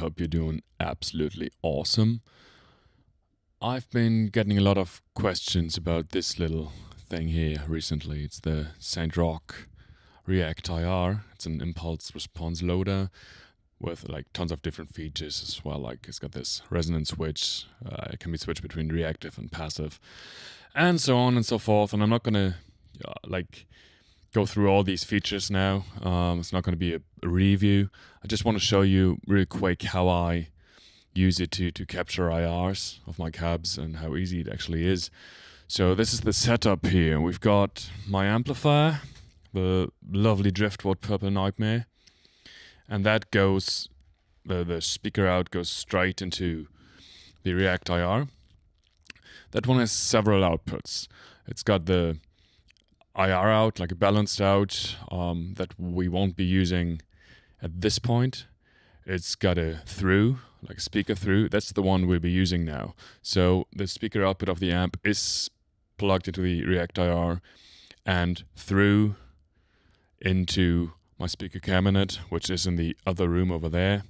hope you're doing absolutely awesome. I've been getting a lot of questions about this little thing here recently. It's the Saint Rock React IR. It's an impulse response loader with like tons of different features as well. Like it's got this resonance switch. Uh, it can be switched between reactive and passive, and so on and so forth. And I'm not gonna uh, like go through all these features now. Um, it's not going to be a, review. I just want to show you real quick how I use it to, to capture IRs of my cabs and how easy it actually is. So this is the setup here. We've got my amplifier, the lovely Driftwood Purple Nightmare, and that goes, the, the speaker out goes straight into the React IR. That one has several outputs. It's got the IR out, like a balanced out um, that we won't be using at this point. It's got a through, like a speaker through. That's the one we'll be using now. So the speaker output of the amp is plugged into the React IR and through into my speaker cabinet, which is in the other room over there.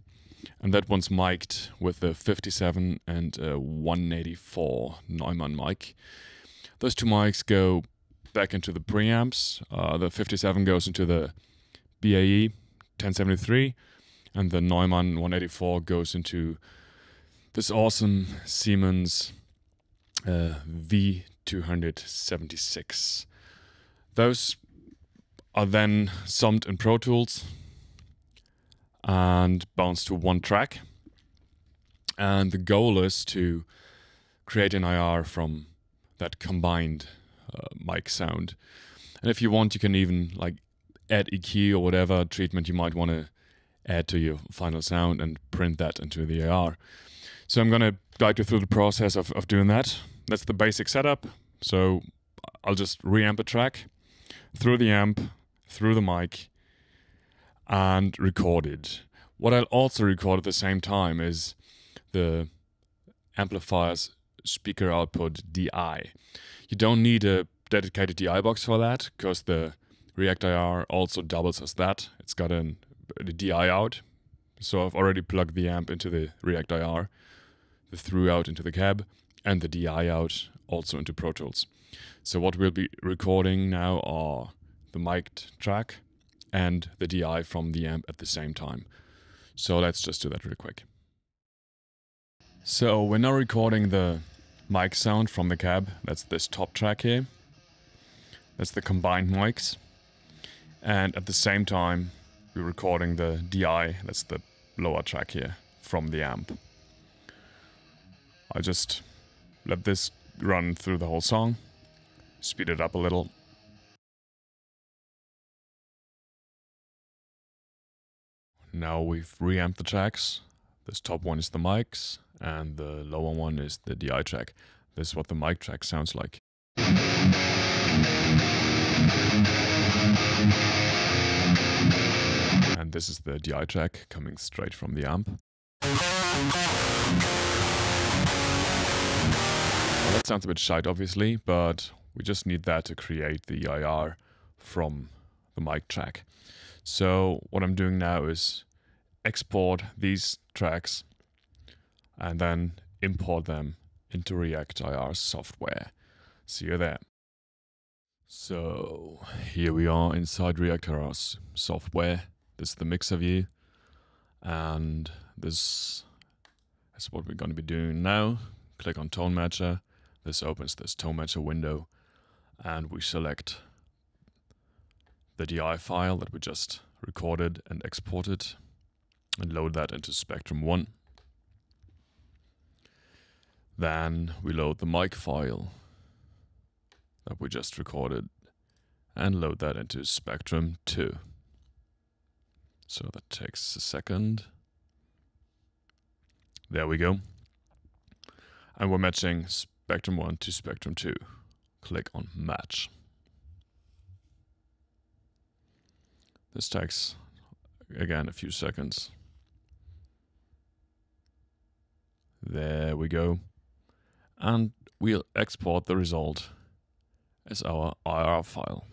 And that one's mic'd with the 57 and a 184 Neumann mic. Those two mics go back into the preamps. Uh, the 57 goes into the BAE 1073, and the Neumann 184 goes into this awesome Siemens uh, V276. Those are then summed in Pro Tools and bounced to one track. And the goal is to create an IR from that combined uh, mic sound. And if you want, you can even like add EQ or whatever treatment you might want to add to your final sound and print that into the IR. So I'm going to guide you through the process of, of doing that. That's the basic setup. So I'll just reamp a track through the amp, through the mic, and record it. What I'll also record at the same time is the amplifier's speaker output DI. You don't need a dedicated DI box for that because the React IR also doubles as that. It's got an, a DI out. So I've already plugged the amp into the React IR, the through out into the cab, and the DI out also into Pro Tools. So what we'll be recording now are the mic'd track and the DI from the amp at the same time. So let's just do that real quick. So we're now recording the mic sound from the cab. That's this top track here. That's the combined mics. And at the same time, we're recording the DI, that's the lower track here, from the amp. I just let this run through the whole song, speed it up a little. Now we've reamped the tracks. This top one is the mics, and the lower one is the DI track. This is what the mic track sounds like. And this is the DI track coming straight from the amp. Well, that sounds a bit shite, obviously, but we just need that to create the IR from the mic track. So what I'm doing now is export these tracks and then import them into React IR software. See you there. So here we are inside React IR software. This is the mixer view. And this is what we're going to be doing now. Click on Tone Matcher. This opens this Tone Matcher window. And we select the DI file that we just recorded and exported and load that into Spectrum 1. Then we load the mic file that we just recorded and load that into Spectrum 2. So that takes a second. There we go. And we're matching Spectrum 1 to Spectrum 2. Click on Match. This takes, again, a few seconds. There we go and we'll export the result as our IR file.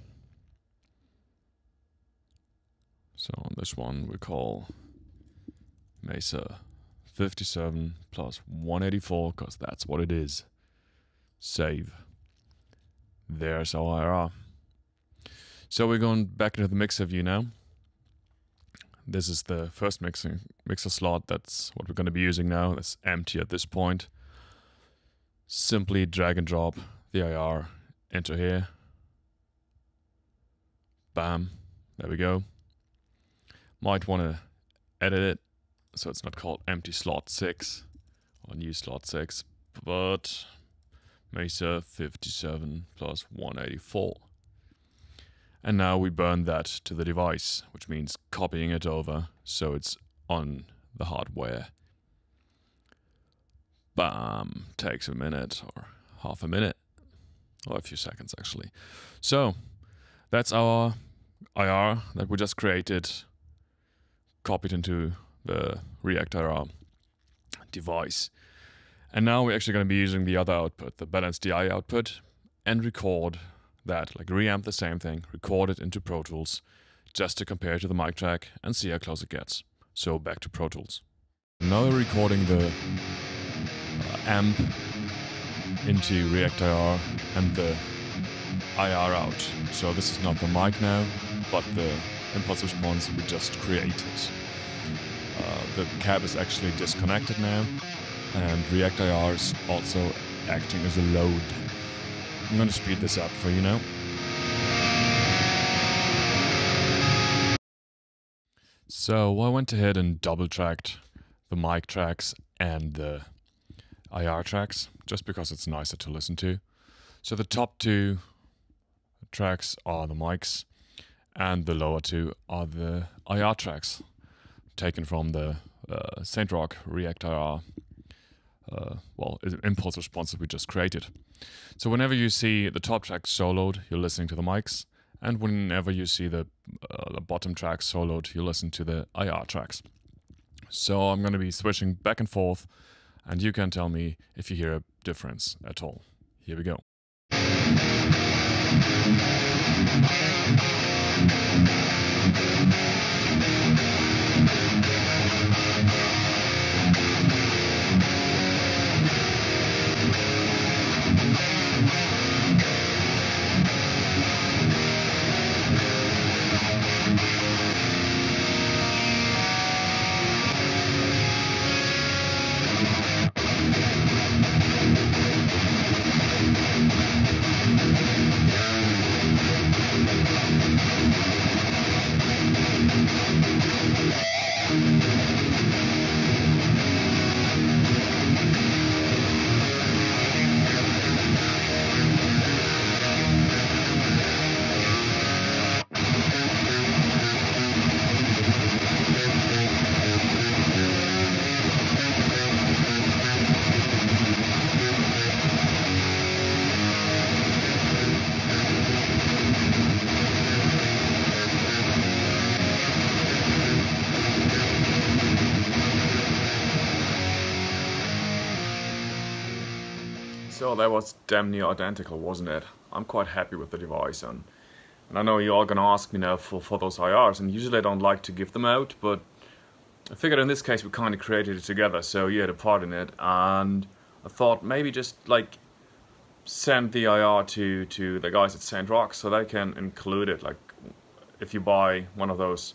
So on this one we call Mesa 57 plus 184 because that's what it is. Save. There's our IR. So we're going back into the mixer view now. This is the first mixing mixer slot. That's what we're going to be using now. That's empty at this point. Simply drag and drop the IR into here. Bam. There we go. Might want to edit it so it's not called empty slot 6 or new slot 6, but Mesa 57 plus 184. And now we burn that to the device, which means copying it over so it's on the hardware. Bam! Takes a minute or half a minute, or a few seconds actually. So that's our IR that we just created, copied into the React IR device. And now we're actually going to be using the other output, the balanced DI output, and record that, like reamp the same thing, record it into Pro Tools, just to compare to the mic track and see how close it gets. So back to Pro Tools. Now recording the uh, amp into React IR and the IR out. So this is not the mic now, but the impulse response we just created. Uh, the cab is actually disconnected now, and React IR is also acting as a load. I'm to speed this up for you now. So I went ahead and double tracked the mic tracks and the IR tracks just because it's nicer to listen to. So the top two tracks are the mics and the lower two are the IR tracks taken from the uh, Saint Rock React IR uh, well, impulse response that we just created. So whenever you see the top track soloed, you're listening to the mics, and whenever you see the, uh, the bottom track soloed, you listen to the IR tracks. So I'm going to be switching back and forth, and you can tell me if you hear a difference at all. Here we go. So that was damn near identical, wasn't it? I'm quite happy with the device and, and I know you're all gonna ask me now for, for those IRs and usually I don't like to give them out but I figured in this case we kind of created it together so you had a part in it and I thought maybe just like send the IR to, to the guys at Saint Rock so they can include it like if you buy one of those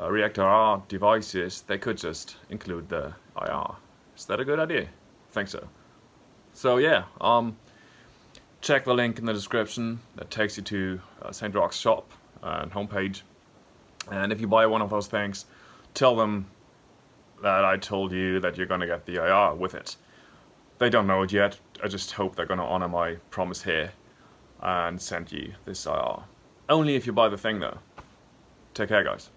uh, React IR devices they could just include the IR. Is that a good idea? I think so. So yeah, um, check the link in the description that takes you to uh, St. Rock's shop and homepage. And if you buy one of those things, tell them that I told you that you're to get the IR with it. They don't know it yet. I just hope they're to honor my promise here and send you this IR. Only if you buy the thing though. Take care guys.